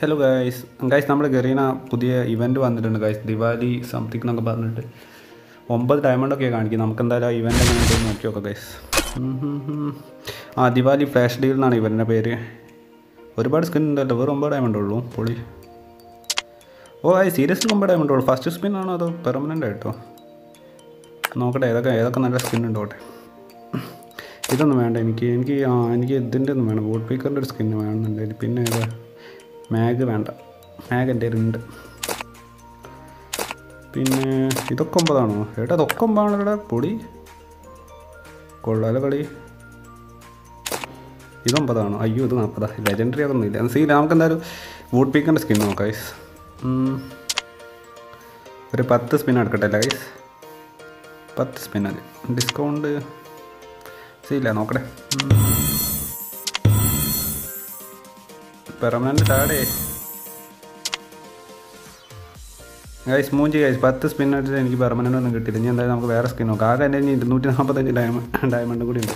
Hello guys guys നമ്മൾ ഗറീന പുതിയ event വന്നിട്ടുണ്ട്. ഗൈസ് ദിവാലി സംതിങ് എന്നൊക്കെ പറഞ്ഞിട്ട്. ഒമ്പത് ഡയമണ്ടൊക്കെ കാണിക്കും നമുക്ക് എന്തായാലും ആ ഇവന്റ് എങ്ങനെ നോക്കി നോക്കാം ഗൈസ് ആ ദിവാലി ഫ്ലാഷ് ഡീൽ എന്നാണ് ഇവന്റെ പേര്. ഒരുപാട് സ്കിൻ ഉണ്ടല്ലോ വെറും ഒമ്പത് ഡയമണ്ട് ഉള്ളൂ. പൊളി. ഓ ആ സീരിയസ്ലി ഒമ്പത് ഡയമണ്ട് ഉള്ളൂ. ഫസ്റ്റ് സ്പിൻ ആണോ അതോ പെർമനന്റ് ആയിട്ടോ? നോക്കട്ടെ ഏതൊക്കെ ഏതൊക്കെ നല്ല സ്കിൻ ഉണ്ടോട്ടെ ഇതൊന്നും വേണ്ട. എനിക്ക് എനിക്ക് എനിക്ക് ഇതിന്റെ ഒന്നും വേണം വോട്ട് പീക്കറിന്റെ ഒരു സ്കിന്ന് വേണമെന്നുണ്ടെങ്കിൽ പിന്നെ ഏതാ? മാഗ് വേണ്ട. മാഗ് എന്റെ ഉണ്ട് പിന്നെ ഇതൊക്കെ ഒമ്പതാണോ? ഏട്ടാ ഇതൊക്കെ ഒമ്പതാണോ ഇവിടെ പൊടി. കൊള്ളാലോ കളി. ഇതൊമ്പതാണോ? അയ്യോ ഇത് നാൽപ്പതാ ലെജൻഡറി അതൊന്നും ഇല്ല. സീ നമുക്ക് എന്തായാലും വൂട്ട് പീക്കിന്റെ സ്കിൻ നോക്കാം ഗൈസ് ഒരു പത്ത് സ്പിൻ എടുക്കട്ടെ ഗൈസ് പത്ത് സ്പിൻ അത് ഡിസ്കൗണ്ട് ശരിയില്ല നോക്കട്ടെ. പെർമനന്റ് ടാടേ ഗൈസ് മൂഞ്ചി ഗൈസ് പത്ത് സ്പിൻ അടിച്ചിട്ട് എനിക്ക് പെർമനന്റ് ഒന്നും കിട്ടിയില്ല. ഇനി എന്തായാലും നമുക്ക് വേറെ സ്കിൻ നോക്കാം. ആകെ എന്റെ ഇനി ഇരുന്നൂറ്റി നാൽപ്പത്തഞ്ച് ഡയമണ്ട് ഡയമണ്ട് കൂടി ഉണ്ട്.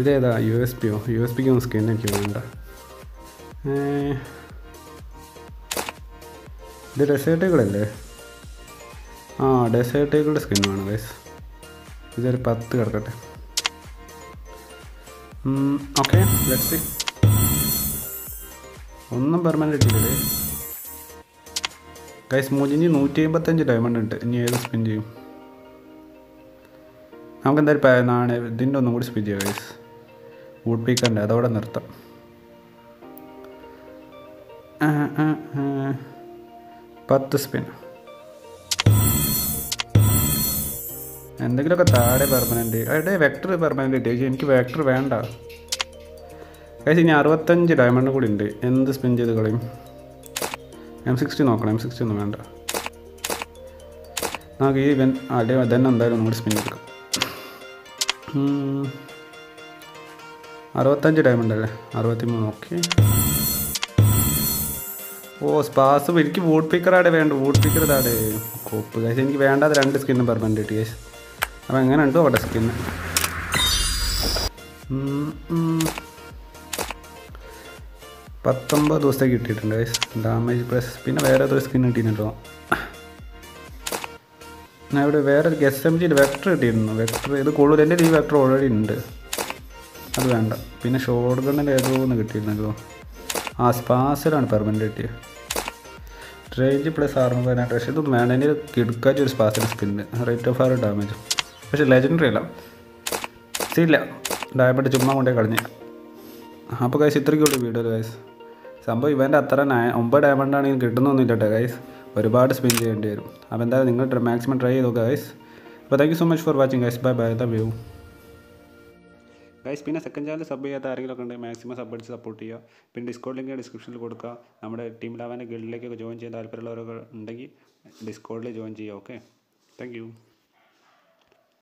ഇതേതാ യു എസ് പിയോ യു എസ് പിക്ക് ഒന്നും സ്കിൻ എനിക്ക് വേണ്ട. ഇത് ഡെസേർട്ടുകളല്ലേ ആ ഡെസേർട്ടുകളുടെ സ്കിൻ വേണം ഗൈസ് ഇതൊരു പത്ത് കിടക്കട്ടെ. ഓക്കെ ലെറ്റ്സ് ഒന്നും പെർമനന്റ് കിട്ടിയില്ലേ ഗൈസ് മൂജിഞ്ഞ് നൂറ്റി അമ്പത്തഞ്ച് ഡയമണ്ട് ഉണ്ട്. ഇനി ഏത് സ്പിൻ ചെയ്യും? നമുക്ക് എന്തായാലും നാണയ ഇതിന്റെ ഒന്നും കൂടി സ്പിൻ ചെയ്യാം ഗൈസ് വുഡ് അതോടെ നിർത്താം. പത്ത് സ്പിൻ എന്തെങ്കിലുമൊക്കെ താഴെ പെർമനന്റ് അവിടെ വെക്ടർ പെർമനന്റ് കിട്ടിയ എനിക്ക് വെക്ടർ വേണ്ട. കഴിച്ച് ഇനി അറുപത്തഞ്ച് ഡയമണ്ട് കൂടി ഉണ്ട്. എന്ത് സ്പിൻ ചെയ്ത് കളയും? എം സിക്സ്റ്റി നോക്കണം എം സിക്സ്റ്റി ഒന്നും വേണ്ട. നമുക്ക് ഈ ഇവൻ അടി തന്നെ എന്തായാലും ഒന്നുകൂടി സ്പിൻ ഉം. അറുപത്തഞ്ച് ഡയമണ്ട് അല്ലേ? അറുപത്തി മൂന്ന് ഓക്കെ ഓ സ്പാസ് എനിക്ക് വൂഡ് പിക്കറാടെ വേണ്ട വൂട്ട് പിക്കർ ഇതാടെ. കോപ്പ്. കഴിച്ച് എനിക്ക് വേണ്ടാതെ രണ്ട് സ്കിന്നും പെർമനന്റ് കിട്ടി കഴിച്ച് അപ്പോൾ എങ്ങനെ ഉണ്ടോ അവിടെ സ്കിന്ന് പത്തൊമ്പത് ദിവസത്തേക്ക് കിട്ടിയിട്ടുണ്ട് ഗൈസ് ഡാമേജ് പ്ലസ് പിന്നെ വേറെ ഏതൊരു സ്കിൻ കിട്ടിയിട്ടുണ്ടോ. ഞാൻ ഇവിടെ വേറെ എസ് എം ജിയിൽ വെക്ടർ കിട്ടിയിരുന്നു. വെക്ടർ ഇത് കൂടുതൽ എന്റെ ഈ വെക്ടർ ഓൾറെഡി ഉണ്ട്. അത് വേണ്ട. പിന്നെ ഷോർട്ട് ഗണ്ണിന്റെ ഏതോ ഒന്ന് കിട്ടിയിരുന്നല്ലോ ആ സ്പാസിലാണ് പെർമനന്റ് കിട്ടിയത് റേഞ്ച് പ്ലസ് ആർമർ പതിനെട്ട് പക്ഷേ ഇത് വേണ്ട. എന്റെ കിടക്കാച്ച ഒരു സ്പാസിൽ skin rate of R damage പക്ഷേ ലെജൻഡറി അല്ല. സീല്ല ഡയമണ്ട് ചുമ്മാ കൊണ്ടേ കളഞ്ഞ്. അപ്പോൾ ഗൈസ് ഇത്രയ്ക്കുള്ളൂ വീഡിയോ കൈസ് സംഭവം ഇവന്റെ അത്ര ഒമ്പത് ഡയമണ്ട് ആണെങ്കിൽ കിട്ടുന്നൊന്നുമില്ല കേട്ടോ കൈസ് ഒരുപാട് സ്പെൻഡ് ചെയ്യേണ്ടി വരും. അപ്പോൾ എന്തായാലും നിങ്ങൾ മാക്സിമം ട്രൈ ചെയ്തോ കൈസ് അപ്പോൾ thank you so much for watching guys bye bye the view guys പിന്നെ സെക്കൻഡ് ചാനൽ സബ് ചെയ്യാത്ത ആരെങ്കിലും ഒക്കെ ഉണ്ടെങ്കിൽ മാക്സിമം സബ് അടിച്ച് സപ്പോർട്ട് ചെയ്യുക. പിന്നെ ഡിസ്കൗണ്ട് ലിങ്ക് ഡിസ്ക്രിപ്ഷനിൽ കൊടുക്കുക. നമ്മുടെ ടീം ലാവാന്റെ ഗിൽഡിലേക്ക് ജോയിൻ ചെയ്യാൻ താല്പര്യമുള്ളവരൊക്കെ ഉണ്ടെങ്കിൽ ഡിസ്കൗണ്ടിൽ ജോയിൻ ചെയ്യുക ഓക്കെ താങ്ക്